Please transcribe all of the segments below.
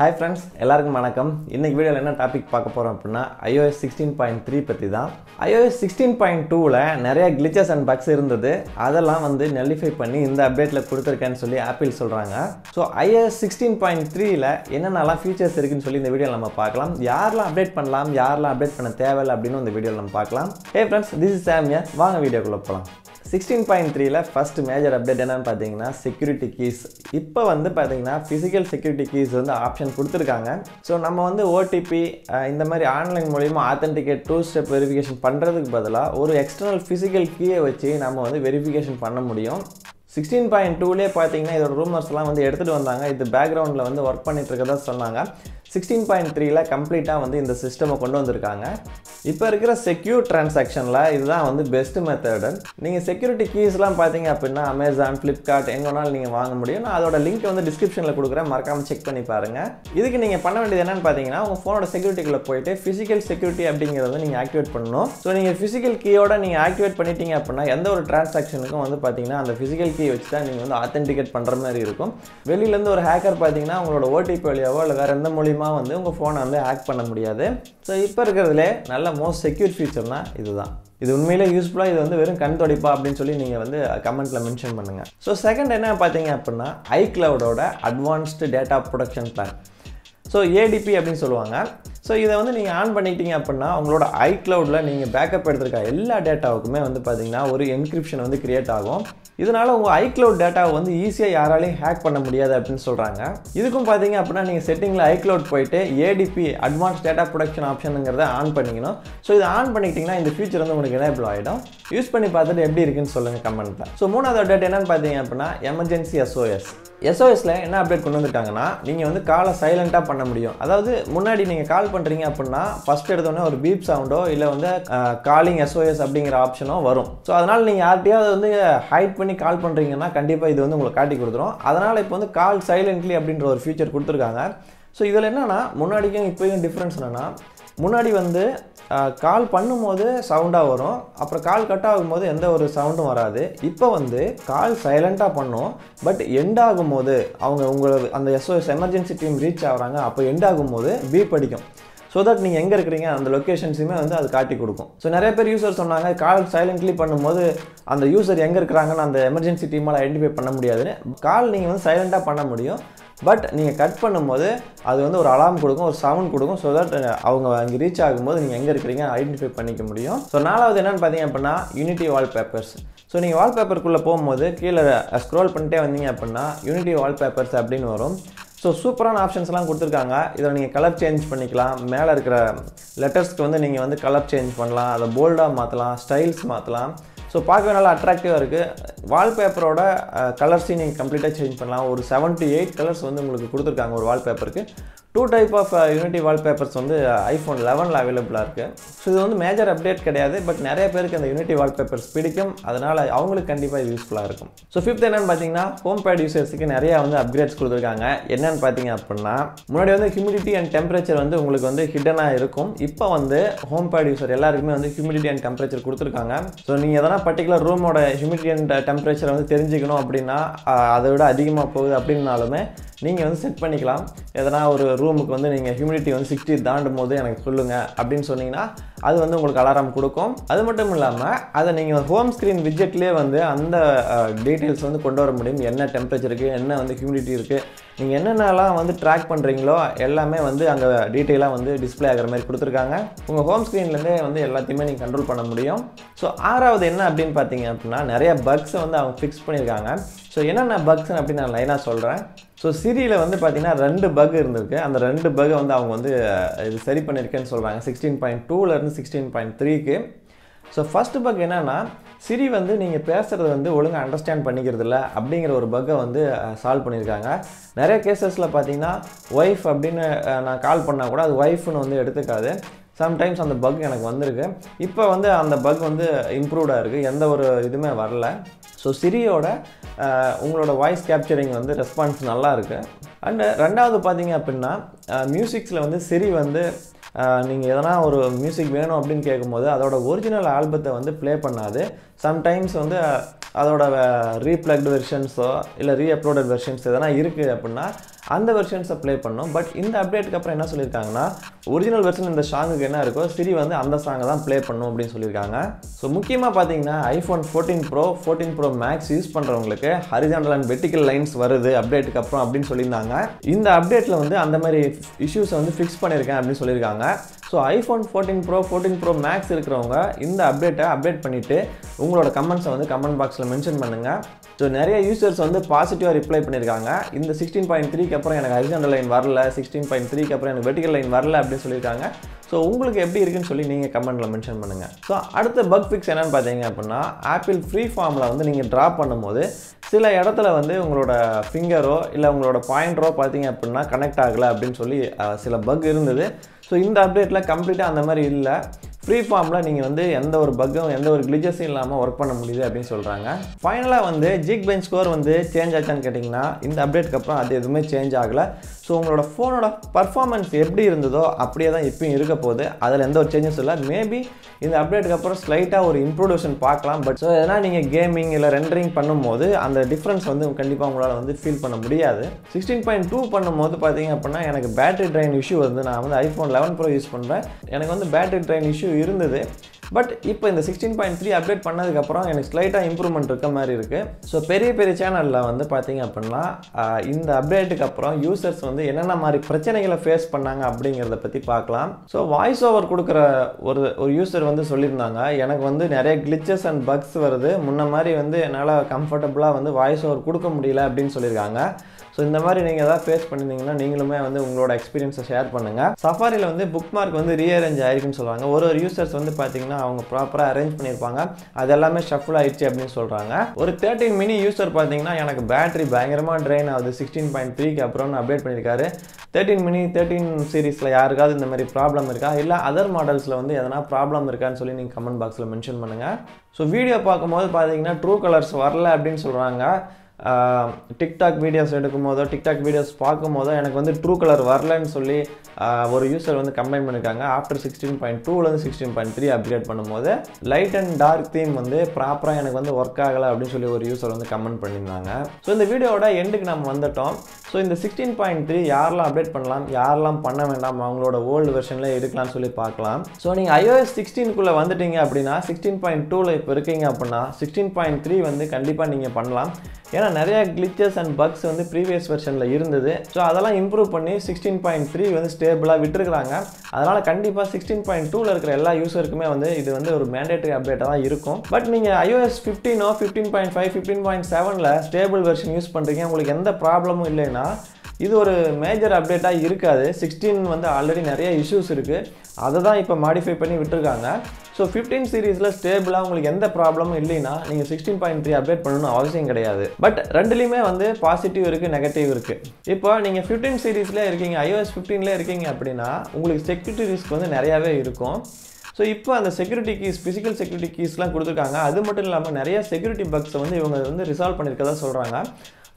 Hi friends எல்லாருக்கும் வணக்கம். இன்னைக்கு வீடியோவில் என்ன டாபிக் பார்க்க போகிறோம் அப்படின்னா ஐஓஎஸ் சிக்ஸ்டீன் பாயிண்ட் த்ரீ பற்றி தான் ஐஓஎஸ் சிக்ஸ்டீன் பாயிண்ட் டூவில் நிறைய கிளிச்சஸ் அண்ட் பக்ஸ் இருந்தது. அதெல்லாம் வந்து நெல்லிஃபை பண்ணி இந்த அப்டேட்டில் கொடுத்துருக்கேன்னு சொல்லி ஆப்பிள் சொல்கிறாங்க ஸோ ஐஓஎஸ் சிக்ஸ்டீன் பாயிண்ட் த்ரீயில் என்னென்னலாம் ஃபீச்சர்ஸ் இருக்குன்னு சொல்லி இந்த வீடியோவில் நம்ம பார்க்கலாம். யாரெல்லாம் அப்டேட் பண்ணலாம் யாரெல்லாம் அப்டேட் பண்ண தேவையில்லை அப்படின்னு இந்த வீடியோவில் நம்ம பார்க்கலாம். ஹே ஃப்ரெண்ட்ஸ் திஸ் இஸ் சாமியா வாங்க வீடியோக்குள்ளே போகலாம் சிக்ஸ்டீன் பாயிண்ட் த்ரீல ஃபஸ்ட் மேஜர் அப்டேட் என்னன்னு பார்த்தீங்கன்னா செக்யூரிட்டி கீஸ் இப்போ வந்து பார்த்தீங்கன்னா ஃபிசிக்கல் செக்யூரிட்டி கீஸ் வந்து ஆப்ஷன் கொடுத்துருக்காங்க. ஸோ நம்ம வந்து ஓடிபி இந்த மாதிரி ஆன்லைன் மூலிமா ஆத்தென்டிகேட் டூ ஸ்டெப் வெரிஃபிகேஷன் பண்ணுறதுக்கு பதிலாக ஒரு எக்ஸ்டர்னல் ஃபிசிக்கல் கீயை வச்சு நம்ம வந்து வெரிஃபிகேஷன் பண்ண முடியும். சிக்ஸ்டீன் பாயிண்ட் டூலேயே பார்த்தீங்கன்னா இதோட ரூமர்ஸ்லாம் வந்து எடுத்துகிட்டு வந்தாங்க. இது பேக்ரவுண்டில் வந்து ஒர்க் பண்ணிட்டு இருக்கதா சொன்னாங்க. சிக்ஸ்டீன் பாயிண்ட் த்ரீல கம்ப்ளீட்டாக வந்து இந்த சிஸ்டமை கொண்டு வந்திருக்காங்க. இப்போ இருக்கிற செக்யூர் டிரான்சாக்ஷனில் இதுதான் வந்து பெஸ்ட் மெத்தடு நீங்கள் செக்யூரிட்டி கீஸ்லாம் பார்த்தீங்க அப்படின்னா அமேசான் ஃப்ளிப்கார்ட் எங்கே வேணாலும் நீங்கள் வாங்க முடியும். நான் அதோட லிங்க் வந்து டிஸ்கிரிப்ஷனில் கொடுக்குறேன். மறக்காமல் செக் பண்ணி பாருங்கள் இதுக்கு நீங்கள் பண்ண வேண்டியது என்னென்னு பார்த்தீங்கன்னா உங்கள் ஃபோனோட செக்யூரிட்டிக்குள்ளே போயிட்டு ஃபிசிக்கல் செக்யூரிட்டி அப்படிங்கிறத வந்து நீங்கள் ஆக்டிவேட் பண்ணணும். ஸோ நீங்கள் ஃபிசிக்கல் கீயோட நீங்கள் ஆக்டிவேட் பண்ணிட்டீங்க அப்படின்னா எந்த ஒரு டிரான்சாக்ஷனுக்கும் வந்து பார்த்தீங்கன்னா அந்த ஃபிசிக்கல் கீ வச்சு தான் நீங்கள் வந்து ஆத்தென்டிகேட் பண்ணுற மாதிரி இருக்கும். வெளியிலேருந்து ஒரு ஹேக்கர் பார்த்தீங்கன்னா உங்களோட ஓடிபி வழியாவோ இல்லை வேறு எந்த மூலியமாக வந்து உங்கள் ஃபோனை வந்து ஹேக் பண்ண முடியாது. ஸோ இப்போ இருக்கிறதுலே நல்ல மோஸ்ட் செக்யூர் ஃபீச்சர்னா இதுதான். இது உண்மையிலே யூஸ்ஃபுல்லாக இது வந்து வெறும் கண் தொடைப்பா? அப்படின்னு சொல்லி நீங்கள் வந்து கமெண்ட்டில் மென்ஷன் பண்ணுங்கள் ஸோ செகண்ட் என்ன பார்த்தீங்க அப்படின்னா ஐ கிளவுடோட advanced data protection plan so ADP அப்படின்னு சொல்லுவாங்க. ஸோ இதை வந்து நீங்கள் ஆன் பண்ணிட்டீங்க அப்படின்னா உங்களோட ஐ க்ளவுடில் நீங்கள் பேக்கப் எடுத்திருக்க எல்லா டேட்டாவுக்குமே வந்து பார்த்தீங்கன்னா ஒரு என்கிரிப்ஷன் வந்து கிரியேட் ஆகும். இதனால் உங்கள் ஐ க்ளவுட் டேட்டாவை வந்து ஈஸியாக யாராலையும் ஹேக் பண்ண முடியாது அப்படின்னு சொல்கிறாங்க இதுக்கும் பார்த்தீங்க அப்படின்னா நீங்கள் செட்டிங்கில் ஐ க்ளவுட் போயிட்டு ஏடிபி அட்வான்ஸ் டேட்டா ப்ரொடக்ஷன் ஆப்ஷனுங்கிறத ஆன் பண்ணிக்கணும். ஸோ இதை ஆன் பண்ணிக்கிட்டிங்கன்னா இந்த ஃபீச்சர் வந்து உங்களுக்கு எனேபிள் ஆகிடும் யூஸ் பண்ணி பார்த்துட்டு எப்படி இருக்குன்னு சொல்லுங்கள் கமெண்ட்டில் ஸோ மூணாவது அப்டேட் என்னன்னு பார்த்தீங்க அப்படின்னா எமர்ஜென்சி எஸ்ஓஎஸ் எஸ்ஓஎஸில் என்ன அப்டேட் கொண்டு வந்துட்டாங்கன்னா நீங்கள் வந்து காலை சைலண்ட்டாக பண்ண முடியும். அதாவது முன்னாடி நீங்கள் கால் பண்ணுறீங்க அப்படின்னா ஃபஸ்ட் எடுத்தோடனே ஒரு பீப் சவுண்டோ இல்லை வந்து காலிங் எஸ்ஓஎஸ் அப்படிங்கிற ஆப்ஷனோ வரும். ஸோ அதனால் நீங்கள் யார்கிட்டயாவது வந்து ஹைட் பண்ணி கால் பண்ணுறீங்கன்னா கண்டிப்பாக இது வந்து உங்களுக்கு காட்டி கொடுத்துரும். அதனால் இப்போ வந்து கால் சைலண்ட்லி அப்படின்ற ஒரு ஃபீச்சர் கொடுத்துருக்காங்க. ஸோ இதில் என்னென்னா முன்னாடிக்கும் இப்போயும் டிஃப்ரென்ஸ் என்னென்னா முன்னாடி வந்து கால் பண்ணும்போது சவுண்டாக வரும். அப்புறம் கால் கட் ஆகும்போது எந்த ஒரு சவுண்டும் வராது. இப்போ வந்து கால் சைலண்ட்டாக பண்ணும். பட் எண்ட் ஆகும்போது அவங்க உங்களை அந்த எஸ்ஓஎஸ் எமர்ஜென்சி டீம் ரீச் ஆகிறாங்க. அப்போ எண்ட் ஆகும்போது பீப் அடிக்கும் ஸோ தட் நீங்கள் எங்கே இருக்கிறீங்க அந்த லொக்கேஷன்ஸுமே வந்து அது காட்டி கொடுக்கும். ஸோ நிறைய பேர் யூசர் சொன்னாங்க கால் சைலண்ட்லி பண்ணும்போது அந்த யூசர் எங்கே இருக்கிறாங்கன்னு அந்த எமர்ஜென்சி டீமால் ஐடென்டிஃபை பண்ண முடியாதுன்னு. கால் நீங்கள் வந்து சைலண்ட்டாக பண்ண முடியும். பட் நீங்கள் கட் பண்ணும்போது அது வந்து ஒரு அலாம் கொடுக்கும் ஒரு சவுண்ட் கொடுக்கும். ஸோ தட் அவங்க அங்கே ரீச் ஆகும்போது நீங்கள் எங்கே இருக்கிறீங்க ஐடென்டிஃபை பண்ணிக்க முடியும். ஸோ நாலாவது என்னென்னு பார்த்தீங்க அப்படின்னா யூனிட்டி வால்பேப்பர்ஸ் ஸோ நீங்கள் வால்பேப்பருக்குள்ளே போகும்போது கீழே ஸ்க்ரோல் பண்ணிட்டே வந்தீங்க அப்படின்னா யூனிட்டி வால்பேப்பர்ஸ் அப்படின்னு வரும். ஸோ சூப்பரான ஆப்ஷன்ஸ்லாம் கொடுத்துருக்காங்க. இதில் நீங்கள் கலர் சேஞ்ச் பண்ணிக்கலாம். மேலே இருக்கிற லெட்டர்ஸ்க்கு வந்து நீங்கள் வந்து கலர் சேஞ்ச் பண்ணலாம். அதை போல்டாக மாற்றலாம் ஸ்டைல்ஸ் மாற்றலாம் ஸோ பார்க்கவே நல்லா அட்ராக்டிவாக இருக்குது வால்பேப்பரோட கலர்ஸையும் நீங்கள் கம்ப்ளீட்டாக சேஞ்ச் பண்ணலாம். ஒரு செவன் டு எயிட் கலர்ஸ் வந்து உங்களுக்கு கொடுத்துருக்காங்க ஒரு வால்பேப்பருக்கு two type of unity wallpapers வந்து ஐஃபோன் லெவனில் அவைலபிளாக இருக்குது ஸோ இது வந்து மேஜர் அப்டேட் கிடையாது பட் நிறைய பேருக்கு அந்த யூனிட்டி வால்பேப்பர்ஸ் பிடிக்கும். அதனால் அவங்களுக்கு கண்டிப்பாக இது யூஸ்ஃபுல்லாக இருக்கும். ஸோ ஃபிஃப்த் என்னென்னு பார்த்தீங்கன்னா ஹோம் பேட் யூசர்ஸுக்கு நிறையா வந்து அப்கிரேட்ஸ் கொடுத்துருக்காங்க. என்னென்னு பார்த்தீங்க அப்படின்னா முன்னாடி வந்து ஹியூமிடிட்டி அண்ட் டெம்பரேச்சர் வந்து உங்களுக்கு வந்து ஹிடனாக இருக்கும். இப்போ வந்து ஹோம் பேட் யூசர் எல்லாருக்குமே வந்து ஹியூமிடிட்டி அண்ட் டெம்பரேச்சர் கொடுத்துருக்காங்க. ஸோ நீங்கள் எதனா பர்டிகுலர் ரூமோட ஹியூமிடிட்டி அண்ட் டெம்பரேச்சரை வந்து தெரிஞ்சுக்கணும் அப்படின்னா அதை விட அதிகமாக போகுது அப்படின்னாலுமே நீங்கள் வந்து செட் பண்ணிக்கலாம். எதனா ஒரு ரூமுக்கு வந்து நீங்கள் ஹியூமிடிட்டி வந்து சிக்ஸ்டி தாண்டும் போது எனக்கு சொல்லுங்கள் அப்படின்னு சொன்னீங்கன்னா அது வந்து உங்களுக்கு அலாரம் கொடுக்கும். அது மட்டும் இல்லாமல் அதை நீங்கள் ஹோம் ஸ்க்ரீன் விஜெட்லேயே வந்து அந்த டீட்டெயில்ஸ் வந்து கொண்டு வர முடியும். என்ன டெம்பரேச்சர் இருக்குது என்ன வந்து ஹியூமிடிட்டி இருக்குது நீங்கள் என்னென்னலாம் வந்து ட்ராக் பண்ணுறீங்களோ எல்லாமே வந்து அங்கே டீட்டெயிலாக வந்து டிஸ்பிளே ஆகிற மாதிரி கொடுத்துருக்காங்க. உங்கள் ஹோம் ஸ்க்ரீன்லேருந்தே வந்து எல்லாத்தையுமே நீங்கள் கண்ட்ரோல் பண்ண முடியும். ஸோ ஆறாவது என்ன அப்படின்னு பார்த்தீங்க அப்படின்னா நிறைய பக்ஸை வந்து அவங்க ஃபிக்ஸ் பண்ணியிருக்காங்க. ஸோ என்னென்ன பக்ஸ் அப்படின்னு நான் லைனாக சொல்கிறேன் ஸோ சிரியில் வந்து பார்த்திங்கன்னா ரெண்டு பக் இருந்திருக்கு. அந்த ரெண்டு பக்கை வந்து அவங்க வந்து இது சரி பண்ணியிருக்கேன்னு சொல்கிறாங்க சிக்ஸ்டீன் பாயிண்ட் டூலேருந்து சிக்ஸ்டீன் பாயிண்ட் த்ரீக்கு ஸோ ஃபஸ்ட்டு பக் என்னென்னா சிரி வந்து நீங்கள் பேசுகிறது வந்து ஒழுங்காக அண்டர்ஸ்டாண்ட் பண்ணிக்கிறது இல்லை அப்படிங்கிற ஒரு பக்கை வந்து சால்வ் பண்ணியிருக்காங்க. நிறைய கேசஸில் பார்த்தீங்கன்னா ஒய்ஃப் அப்படின்னு நான் கால் பண்ணால் கூட அது ஒய்ஃப்னு வந்து எடுத்துக்காது. சம்டைம்ஸ் அந்த பக் எனக்கு வந்திருக்கு. இப்போ வந்து அந்த பக் வந்து இம்ப்ரூவ்டாக இருக்குது எந்த ஒரு இதுவுமே வரல. ஸோ சிரியோட உங்களோட வாய்ஸ் கேப்சரிங் வந்து ரெஸ்பான்ஸ் நல்லா இருக்குது அண்டு ரெண்டாவது பார்த்தீங்க அப்படின்னா மியூசிக்ஸில் வந்து சிரி வந்து நீங்கள் எதனா ஒரு மியூசிக் வேணும் அப்படின்னு கேட்கும்போது அதோட ஒரிஜினல் ஆல்பத்தை வந்து ப்ளே பண்ணாது. சம்டைம்ஸ் வந்து அதோட ரீப்ளக்டு வெர்ஷன்ஸோ இல்லை ரீஅப்லோடட் வெர்ஷன்ஸ் எதனா இருக்குது அப்படின்னா அந்த வெர்ஷன்ஸை ப்ளே பண்ணும். பட் இந்த அப்டேட்டுக்கு அப்புறம் என்ன சொல்லியிருக்காங்கன்னா ஒரிஜினல் வெர்ஷன் இந்த சாங்குக்கு என்ன இருக்கோ சிரி வந்து அந்த சாங்கை தான் ப்ளே பண்ணும் அப்படின்னு சொல்லியிருக்காங்க. ஸோ முக்கியமாக பார்த்தீங்கன்னா iPhone fourteen Pro fourteen Pro Max use பண்ணுறவங்களுக்கு ஹரிஜாண்டல் அண்ட் வெர்டிக்கல் லைன்ஸ் வருது அப்டேட்டுக்கு அப்புறம் அப்படின்னு சொல்லியிருந்தாங்க. இந்த அப்டேட்டில் வந்து அந்த மாதிரி இஷ்யூஸை வந்து ஃபிக்ஸ் பண்ணியிருக்கேன் அப்படின்னு சொல்லியிருக்காங்க. So iPhone fourteen pro fourteen pro max இருக்கிறவங்க இந்த அப்டேட்டை அப்டேட் பண்ணிவிட்டு உங்களோட கமெண்ட்ஸை வந்து கமெண்ட் பாக்ஸில் மென்ஷன் பண்ணுங்கள் ஸோ நிறைய யூசர்ஸ் வந்து பாசிட்டிவாக ரிப்ளை பண்ணியிருக்காங்க. இந்த சிக்ஸ்டீன் பாயிண்ட் த்ரீக்கு அப்புறம் எனக்கு ஹரிசாண்டல் லைன் வரல சிக்ஸ்டீன் பாயிண்ட் த்ரீக்கு அப்புறம் எனக்கு வெர்டிகல் லைன் வரல அப்படின்னு சொல்லியிருக்காங்க. ஸோ உங்களுக்கு எப்படி இருக்குன்னு சொல்லி நீங்கள் கமெண்ட்டில் மென்ஷன் பண்ணுங்கள் ஸோ அடுத்த பக் ஃபிக்ஸ் என்னன்னு பார்த்தீங்க அப்படின்னா ஆப்பிள் ஃப்ரீ ஃபார்மில் வந்து நீங்கள் ட்ரா பண்ணும்போது சில இடத்துல வந்து உங்களோட ஃபிங்கரோ இல்லை உங்களோட பாயிண்டரோ பார்த்தீங்க அப்படின்னா கனெக்ட் ஆகலை அப்படின்னு சொல்லி சில பக் இருந்தது. ஸோ இந்த அப்டேட்டில் கம்ப்ளீட்டாக அந்த மாதிரி இல்லை. ஃப்ரீ ஃபார்மில் நீங்கள் வந்து எந்த ஒரு பக்கும் எந்த ஒரு கிளிச்சஸும் இல்லாமல் ஒர்க் பண்ண முடியுது அப்படின்னு சொல்கிறாங்க ஃபைனலாக வந்து ஜிக் பென் ஸ்கோர் வந்து சேஞ்ச் ஆச்சான்னு கேட்டிங்கன்னா இந்த அப்டேட்க்கு அப்புறம் அது எதுவுமே சேஞ்ச் ஆகலை. ஸோ உங்களோட ஃபோனோட பர்ஃபார்மன்ஸ் எப்படி இருந்ததோ அப்படியே தான் இப்பயும் இருக்க போகுது. அதில் எந்த ஒரு சேஞ்சஸ் இல்லை. மேபி இந்த அப்டேட்டுக்கு அப்புறம் ஸ்லைட்டாக ஒரு இம்ப்ரூவேஷன் பார்க்கலாம். பட் ஸோ எதனா நீங்கள் கேமிங் இல்லை ரெண்டரிங் பண்ணும்போது அந்த டிஃப்ரென்ஸ் வந்து கண்டிப்பாக உங்களால் வந்து ஃபீல் பண்ண முடியாது. சிக்ஸ்டீன் பாயிண்ட் டூ பண்ணும்போது பார்த்தீங்க அப்படின்னா எனக்கு பேட்டரி ட்ரைன் இஷ்யூ வந்து நான் வந்து ஐஃபோன் லெவன் ப்ரோ யூஸ் பண்ணுறேன் எனக்கு வந்து பேட்டரி ட்ரைன் இஷ்யூ இருந்தது பட் இப்போ இந்த சிக்ஸ்டீன் பாயிண்ட் த்ரீ அப்டேட் பண்ணதுக்கப்புறம் எனக்கு ஸ்லைட்டாக இம்ப்ரூவ்மெண்ட் இருக்க மாதிரி இருக்குது ஸோ பெரிய பெரிய சேனலில் வந்து பார்த்தீங்க அப்படின்னா இந்த அப்டேட்டுக்கு அப்புறம் யூசர்ஸ் வந்து என்னென்ன மாதிரி பிரச்சனைகளை ஃபேஸ் பண்ணாங்க அப்படிங்கிறத பற்றி பார்க்கலாம். ஸோ வாய்ஸ் ஓவர் கொடுக்குற ஒரு ஒரு யூசர் வந்து சொல்லியிருந்தாங்க. எனக்கு வந்து நிறைய கிளிச்சஸ் அண்ட் பக்ஸ் வருது. முன்ன மாதிரி வந்து என்னால் கம்ஃபர்டபுளாக வந்து வாய்ஸ் ஓவர் கொடுக்க முடியல அப்படின்னு சொல்லியிருக்காங்க. ஸோ இந்த மாதிரி நீங்கள் எதாவது ஃபேஸ் பண்ணியிருந்தீங்கன்னா நீங்களுமே வந்து உங்களோட எக்ஸ்பீரியன்ஸை ஷேர் பண்ணுங்கள் சஃபாரியில் வந்து புக் மார்க் வந்து ரீஅரேஞ்ச் ஆயிருக்குன்னு சொல்கிறாங்க ஒரு ஒரு யூசர்ஸ் வந்து பார்த்தீங்கன்னா அவங்க ப்ராப்பராக அரேஞ்ச் பண்ணியிருப்பாங்க. அது எல்லாமே ஷஃபுல் ஆயிடுச்சு அப்படின்னு சொல்கிறாங்க ஒரு தேர்ட்டின் மினி யூஸர் பார்த்தீங்கன்னா எனக்கு பேட்டரி பயங்கரமாக ட்ரெயின் ஆகுது. சிக்ஸ்டீன் பாயிண்ட் த்ரீக்கு அப்புறம்னு அப்டேட் பண்ணியிருக்காரு. தேர்ட்டின் மினி தேர்ட்டின் சீரிஸில் யாருக்காவது இந்த மாதிரி ப்ராப்ளம் இருக்கா? இல்லை அதர் மாடல்ஸில் வந்து எதனா ப்ராப்ளம் இருக்கான்னு சொல்லி நீங்கள் கமெண்ட் பாக்ஸில் மென்ஷன் பண்ணுங்கள் ஸோ வீடியோ பார்க்கும்போது பார்த்தீங்கன்னா ட்ரூ கலர்ஸ் வரல அப்படின்னு சொல்கிறாங்க டிக்டாக் வீடியோஸ் எடுக்கும் போதோ டிக்டாக் வீடியோஸ் பார்க்கும் போதோ எனக்கு வந்து ட்ரூ கலர் வரலன்னு சொல்லி ஒரு யூசர் வந்து கம்ப்ளைண்ட் பண்ணியிருக்காங்க ஆஃப்டர் சிக்ஸ்டீன் பாயிண்ட் டூலேருந்து சிக்ஸ்டீன் பாயிண்ட் த்ரீ அப்கிரேட் பண்ணும்போது லைட் அண்ட் டார்க் தீம் வந்து ப்ராப்பராக எனக்கு வந்து ஒர்க் ஆகலை அப்படின்னு சொல்லி ஒரு யூசர் வந்து கமெண்ட் பண்ணியிருந்தாங்க. ஸோ இந்த வீடியோவோட எண்டுக்கு நம்ம வந்துட்டோம். ஸோ இந்த சிக்ஸ்டீன் பாயிண்ட் த்ரீ யாரெல்லாம் அப்டேட் பண்ணலாம் யாரெல்லாம் பண்ண வேண்டாம் அவங்களோட ஓல்டு வெர்ஷனில் இருக்கலாம்னு சொல்லி பார்க்கலாம். ஸோ நீங்கள் ஐஓஎஸ் சிக்ஸ்டீனுக்குள்ளே வந்துட்டீங்க அப்படின்னா சிக்ஸ்டீன் பாயிண்ட் டூவில் இப்போ இருக்கீங்க அப்படின்னா சிக்ஸ்டீன் பாயிண்ட் த்ரீ வந்து கண்டிப்பாக நீங்கள் பண்ணலாம். ஏன்னா நிறைய கிளிச்சஸ் அண்ட் பக்ஸ் வந்து ப்ரீவியஸ் வெர்ஷனில் இருந்தது. ஸோ அதெல்லாம் இம்ப்ரூவ் பண்ணி சிக்ஸ்டீன் பாயிண்ட் த்ரீ வந்து ஸ்டேபிளாக விட்டுருக்காங்க அதனால் கண்டிப்பாக சிக்ஸ்டீன் பாயிண்ட் டூவில் இருக்கிற எல்லா யூஸருக்குமே வந்து இது வந்து ஒரு மேண்டேட்டரி அப்டேட்டாக தான் இருக்கும். பட் நீங்கள் iOS ஃபிஃப்டீனோ fifteen point five fifteen point செவனில் ஸ்டேபிள் வெர்ஷன் யூஸ் பண்ணுறீங்க உங்களுக்கு எந்த ப்ராப்ளமும் இல்லைன்னா இது ஒரு மேஜர் அப்டேட்டாக இருக்காது. சிக்ஸ்டீன் வந்து ஆல்ரெடி நிறைய இஷ்யூஸ் இருக்குது அதை தான் இப்போ மாடிஃபை பண்ணி விட்டுருக்காங்க. ஸோ ஃபிஃப்டீன் சீரீஸில் ஸ்டேபிளாக உங்களுக்கு எந்த ப்ராப்ளமும் இல்லைன்னா நீங்கள் சிக்ஸ்டீன் பாயிண்ட் த்ரீ அப்டேட் பண்ணணும்னு அவசியம் கிடையாது. பட் ரெண்டுலேயுமே வந்து பாசிட்டிவ் இருக்குது நெகட்டிவ் இருக்குது இப்போ நீங்கள் ஃபிஃப்டீன் சீரீஸில் இருக்கீங்க ஐஓஎஸ் ஃபிஃப்டீனில் இருக்கீங்க அப்படின்னா உங்களுக்கு செக்யூரிட்டி ரிஸ்க் வந்து நிறையாவே இருக்கும். ஸோ இப்போ அந்த செக்யூரிட்டி கீஸ் ஃபிசிக்கல் செக்யூரிட்டி கீஸ்லாம் கொடுத்துருக்காங்க. அது மட்டும் இல்லாமல் நிறைய செக்யூரிட்டி பக்ஸை வந்து இவங்க வந்து ரிசால்வ் பண்ணியிருக்கதா சொல்கிறாங்க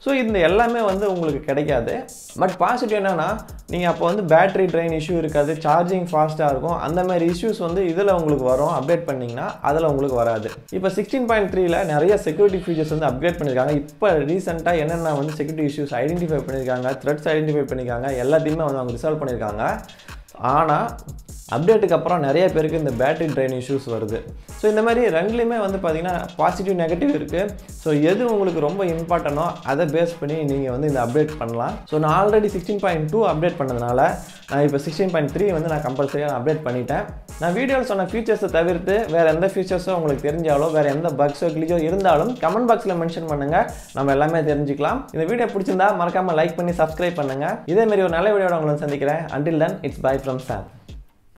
ஸோ இந்த எல்லாமே வந்து உங்களுக்கு கிடைக்காது. பட் பாசிட்டிவ் என்னன்னா நீங்கள் அப்போ வந்து பேட்டரி ட்ரெயின் இஷ்யூ இருக்காது சார்ஜிங் ஃபாஸ்ட்டாக இருக்கும். அந்த மாதிரி இஷ்யூஸ் வந்து இதில் உங்களுக்கு வரும். அப்டேட் பண்ணிங்கன்னா அதில் உங்களுக்கு வராது. இப்போ சிக்ஸ்டீன் பாயிண்ட் த்ரீல நிறைய செக்யூரிட்டி ஃபீச்சர்ஸ் வந்து அப்கிரேட் பண்ணியிருக்காங்க இப்போ ரீசெண்டாக என்னென்ன வந்து செக்யூரிட்டி இஷ்யூஸ் ஐடென்டிஃபை பண்ணியிருக்காங்க த்ரெட்ஸ் ஐடென்டிஃபை பண்ணியிருக்காங்க எல்லாத்தையுமே வந்து அவங்க ரிசால்வ் பண்ணியிருக்காங்க ஆனால் அப்டேட்டுக்கு அப்புறம் நிறைய பேருக்கு இந்த பேட்டரி ட்ரெயின் இஷ்யூஸ் வருது. ஸோ இந்த மாதிரி ரெண்டுலேயுமே வந்து பார்த்திங்கன்னா பாசிட்டிவ் நெகட்டிவ் இருக்குது ஸோ எது உங்களுக்கு ரொம்ப இம்பார்ட்டனோ அதை பேஸ் பண்ணி நீங்கள் வந்து இந்த அப்டேட் பண்ணலாம். ஸோ நான் already sixteen point two update பண்ணதுனால நான் இப்போ சிக்ஸ்டீன் பாயிண்ட் த்ரீ வந்து நான் கம்பல்சரியாக அப்டேட் பண்ணிட்டேன். நான் வீடியோவில் சொன்ன ஃபீச்சர்ஸை தவிர்த்து வேறு எந்த ஃபீச்சர்ஸோ உங்களுக்கு தெரிஞ்சாலோ வேறு எந்த பக்ஸோ கிளிச்சோ இருந்தாலும் கமெண்ட் பாக்ஸில் மென்ஷன் பண்ணுங்கள் நம்ம எல்லாமே தெரிஞ்சுக்கலாம். இந்த வீடியோ பிடிச்சிருந்தா மறக்காமல் லைக் பண்ணி சப்ஸ்கிரைப் பண்ணுங்கள் இதேமாரி ஒரு நல்ல வீடியோட உங்களை சந்திக்கிறேன். Until then it's bye from sir